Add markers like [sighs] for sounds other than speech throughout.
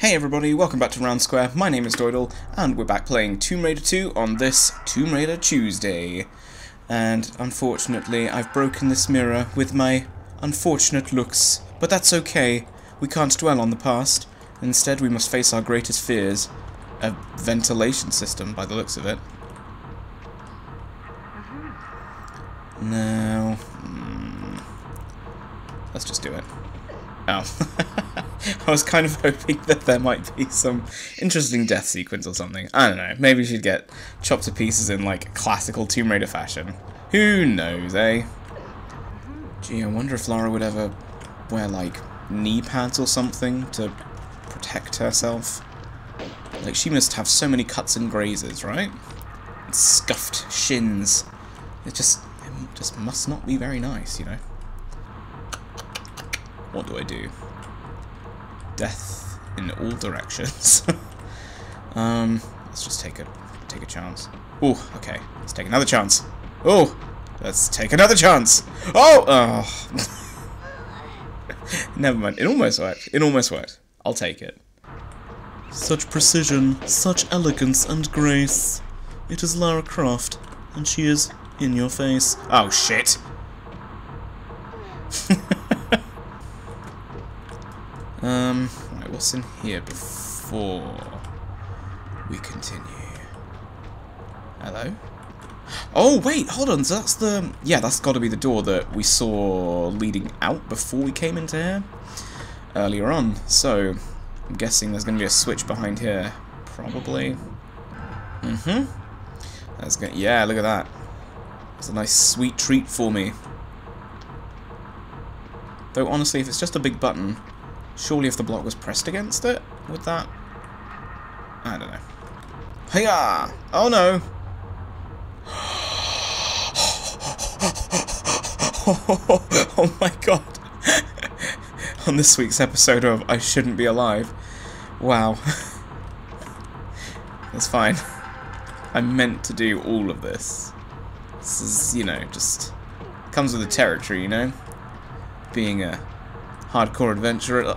Hey everybody, welcome back to RoundSquare. My name is Doidle, and we're back playing Tomb Raider 2 on this Tomb Raider Tuesday. And unfortunately, I've broken this mirror with my unfortunate looks. But that's okay. We can't dwell on the past. Instead, we must face our greatest fears. A ventilation system, by the looks of it. Now... hmm, let's just do it. Oh. [laughs] [laughs] I was kind of hoping that there might be some interesting death sequence or something. I don't know. Maybe she'd get chopped to pieces in like classical Tomb Raider fashion. Who knows, eh? Gee, I wonder if Lara would ever wear like knee pads or something to protect herself. Like she must have so many cuts and grazes, right? And scuffed shins. It just it just must not be very nice, you know. What do I do? Death in all directions. [laughs] um, let's just take a take a chance. Oh, okay. Let's take another chance. Oh, let's take another chance. Oh, oh. [laughs] Never mind. It almost worked. It almost worked. I'll take it. Such precision, such elegance and grace. It is Lara Croft, and she is in your face. Oh shit. [laughs] Um, right, what's in here before we continue? Hello? Oh, wait, hold on, so that's the... Yeah, that's got to be the door that we saw leading out before we came into here earlier on. So, I'm guessing there's going to be a switch behind here. Probably. Mm-hmm. That's good. Yeah, look at that. It's a nice sweet treat for me. Though, honestly, if it's just a big button, Surely if the block was pressed against it, would that... I don't know. Hiya! Oh no! [laughs] oh my god! [laughs] On this week's episode of I Shouldn't Be Alive. Wow. [laughs] That's fine. I meant to do all of this. This is, you know, just... Comes with the territory, you know? Being a hardcore adventurer.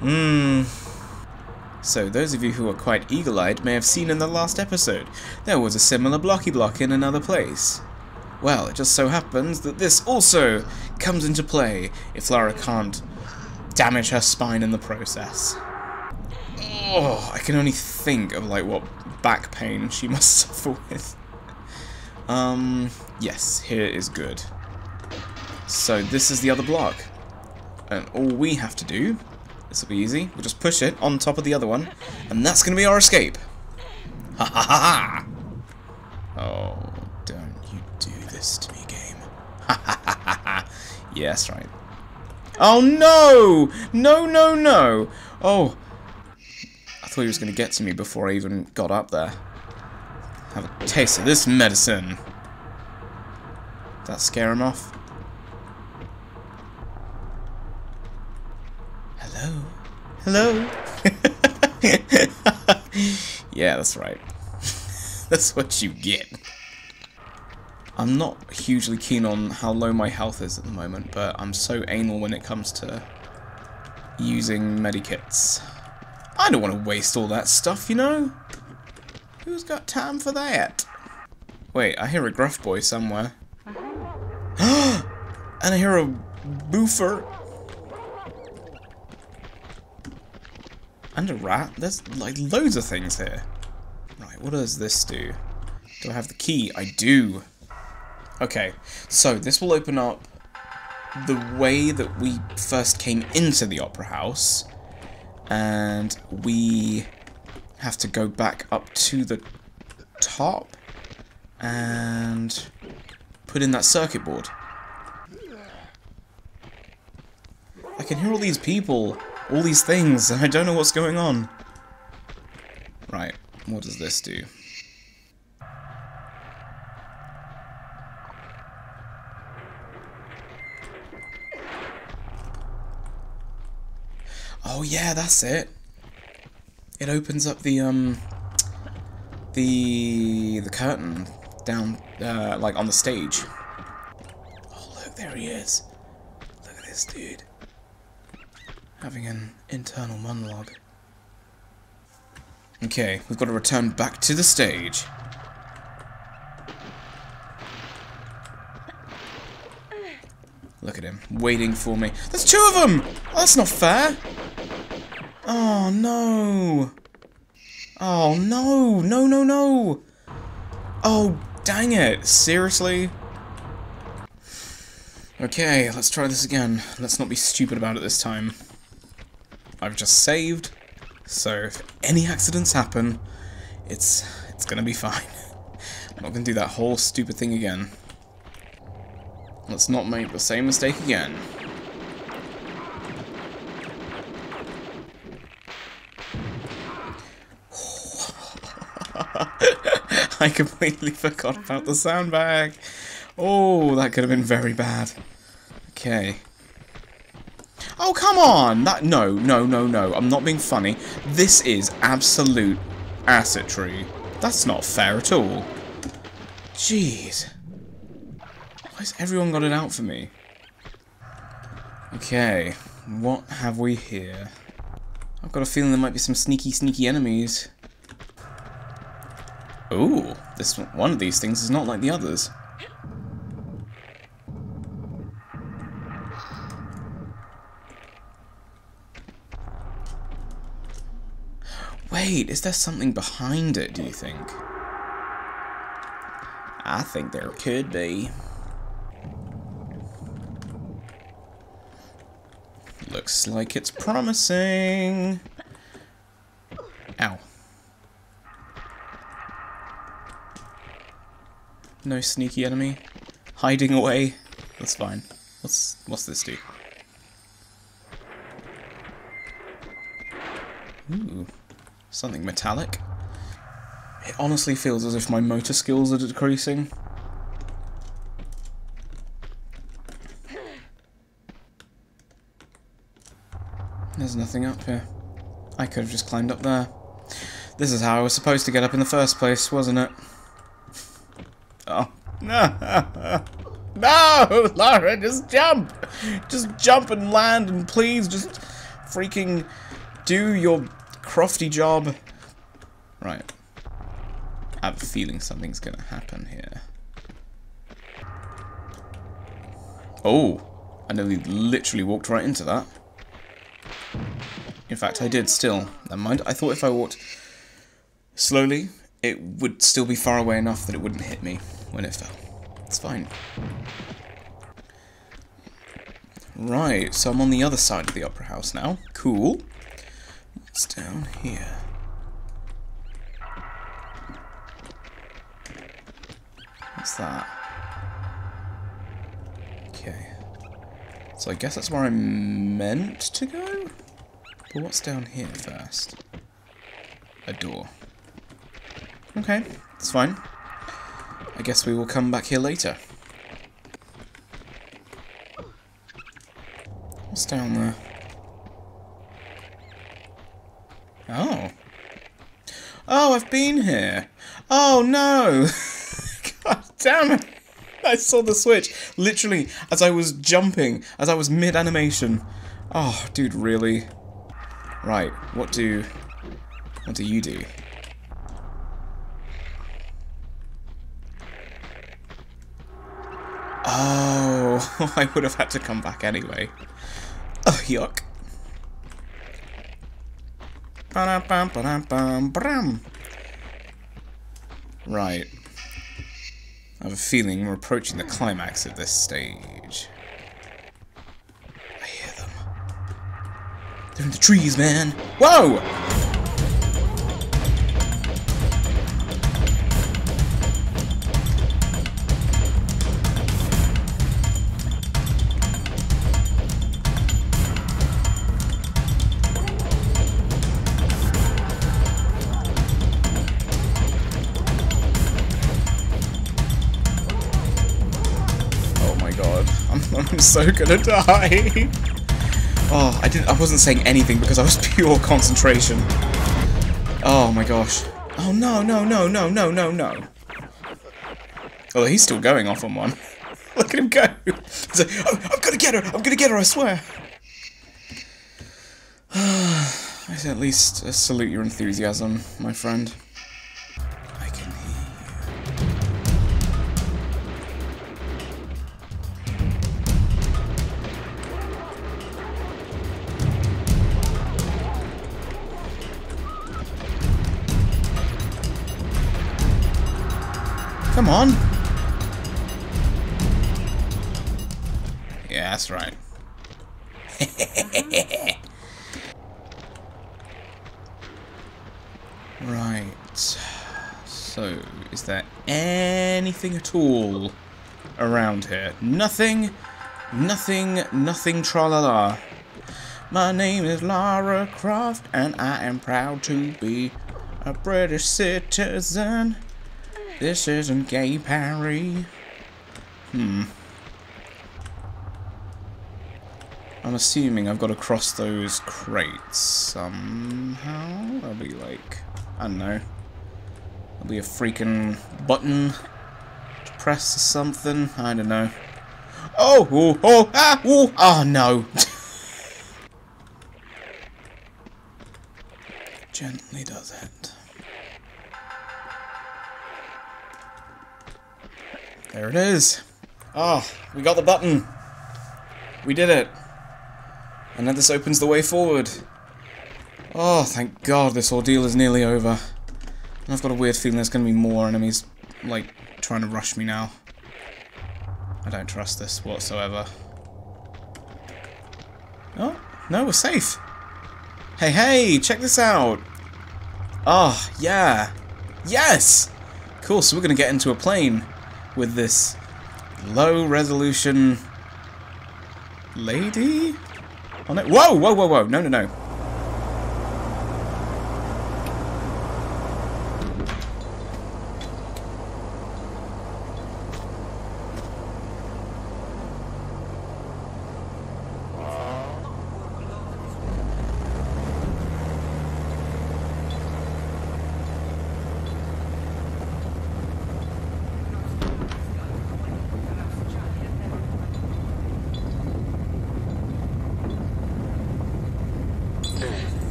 Hmm. So, those of you who are quite eagle-eyed may have seen in the last episode, there was a similar blocky block in another place. Well, it just so happens that this also comes into play if Lara can't damage her spine in the process. Oh, I can only think of like what back pain she [laughs] must suffer with. Um, yes, here is good. So this is the other block. And all we have to do, this will be easy, we'll just push it on top of the other one, and that's going to be our escape. Ha ha ha ha! Oh, don't you do this to me, game. Ha ha ha ha ha! Yes, right. Oh no! No, no, no! Oh, I thought he was going to get to me before I even got up there. Have a taste of this medicine. Did that scare him off? Hello? Hello? [laughs] yeah, that's right. [laughs] that's what you get. I'm not hugely keen on how low my health is at the moment, but I'm so anal when it comes to using medikits. I don't want to waste all that stuff, you know? Who's got time for that? Wait, I hear a gruff boy somewhere. [gasps] and I hear a boofer. And a rat? There's like loads of things here. Right, what does this do? Do I have the key? I do. Okay, so this will open up the way that we first came into the Opera House. And we have to go back up to the top and put in that circuit board. I can hear all these people, all these things, and I don't know what's going on. Right, what does this do? Oh yeah, that's it. It opens up the um the the curtain down uh, like on the stage. Oh look, there he is. Look at this dude. Having an internal monologue. Okay, we've got to return back to the stage. Look at him, waiting for me. There's two of them! That's not fair! Oh, no! Oh, no! No, no, no! Oh, dang it! Seriously? Okay, let's try this again. Let's not be stupid about it this time. I've just saved, so if any accidents happen, it's it's gonna be fine. [laughs] I'm not gonna do that whole stupid thing again. Let's not make the same mistake again. [laughs] I completely forgot about the sandbag. Oh, that could have been very bad. Okay. Oh, come on! That No, no, no, no. I'm not being funny. This is absolute assetry. That's not fair at all. Jeez. Why's everyone got it out for me? Okay, what have we here? I've got a feeling there might be some sneaky, sneaky enemies. Ooh, this one of these things is not like the others. Wait, is there something behind it, do you think? I think there could be. Looks like it's promising. No sneaky enemy. Hiding away. That's fine. What's what's this do? Ooh. Something metallic. It honestly feels as if my motor skills are decreasing. There's nothing up here. I could have just climbed up there. This is how I was supposed to get up in the first place, wasn't it? No! [laughs] No! Lara, just jump! Just jump and land and please just freaking do your crofty job. Right. I have a feeling something's gonna happen here. Oh! I nearly literally walked right into that. In fact, I did still. Never mind. I thought if I walked slowly, it would still be far away enough that it wouldn't hit me when it fell. It's fine. Right, so I'm on the other side of the Opera House now. Cool. What's down here? What's that? Okay. So I guess that's where I'm meant to go? But what's down here first? A door. Okay, it's fine. I guess we will come back here later. What's down there? Oh. Oh, I've been here. Oh, no. [laughs] God damn it. I saw the switch, literally, as I was jumping, as I was mid-animation. Oh, dude, really? Right, what do... What do you do? Oh, [laughs] I would have had to come back anyway. Oh, yuck. Right. I have a feeling we're approaching the climax of this stage. I hear them. They're in the trees, man. Whoa! I'm, [laughs] I'm so gonna die. Oh, I didn't I wasn't saying anything because I was [laughs] pure concentration. Oh my gosh. Oh no, no, no, no, no, no, no. Oh, he's still going off on one. [laughs] Look at him go. He's like, oh, I'm gonna get her. I'm gonna get her. I swear. [sighs] I at least salute your enthusiasm, my friend. Come on. Yeah, that's right. [laughs] Right. So, is there anything at all around here? Nothing, nothing, nothing tra-la-la. My name is Lara Croft, and I am proud to be a British citizen. This isn't Gay Paree. Hmm. I'm assuming I've got to cross those crates somehow. I'll be like I don't know. There'll be a freaking button to press or something. I don't know. Oh, oh, oh, ah, oh, oh no. [laughs] Gently does it. There it is. Oh, we got the button. We did it. And then this opens the way forward. Oh, thank God this ordeal is nearly over. And I've got a weird feeling there's going to be more enemies, like, trying to rush me now. I don't trust this whatsoever. Oh, no, we're safe. Hey, hey, check this out. Oh, yeah. Yes! Cool, so we're going to get into a plane with this low-resolution lady oh, on it. Whoa, whoa, whoa, whoa. No, no, no.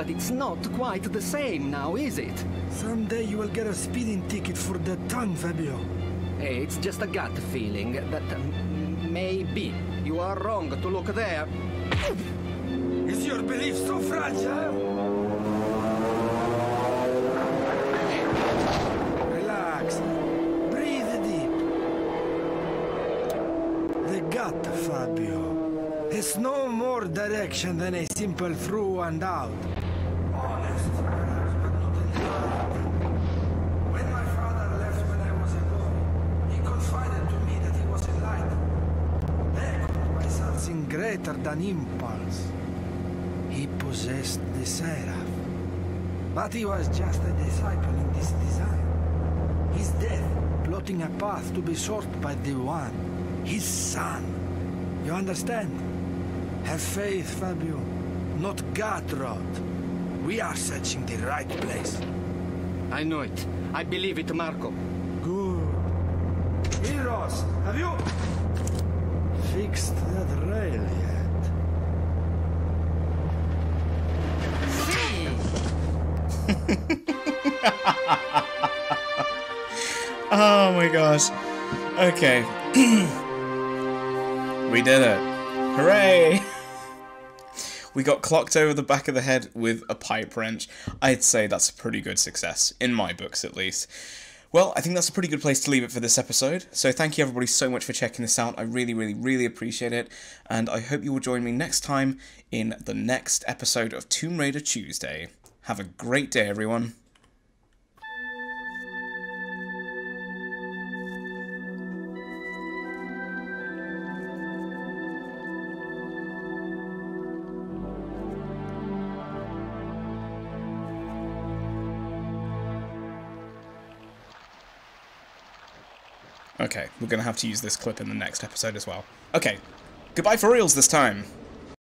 but it's not quite the same now, is it? Someday you will get a speeding ticket for that tongue, Fabio. Hey, it's just a gut feeling that um, maybe you are wrong to look there. Is your belief so fragile? Relax. Breathe deep. The gut, Fabio. It's no more direction than a simple through and out. Greater than impulse. He possessed the Seraph. But he was just a disciple in this design. His death, plotting a path to be sought by the One, his son. You understand? Have faith, Fabio. Not God. We are searching the right place. I know it. I believe it, Marco. Good. Heroes, have you fixed that rail yet? [laughs] oh my gosh. Okay. [clears throat] we did it. Hooray! [laughs] we got clocked over the back of the head with a pipe wrench. I'd say that's a pretty good success, in my books at least. Well, I think that's a pretty good place to leave it for this episode. So thank you everybody so much for checking this out. I really, really, really appreciate it. And I hope you will join me next time in the next episode of Tomb Raider Tuesday. Have a great day, everyone. Okay, we're going to have to use this clip in the next episode as well. Okay, goodbye for reals this time.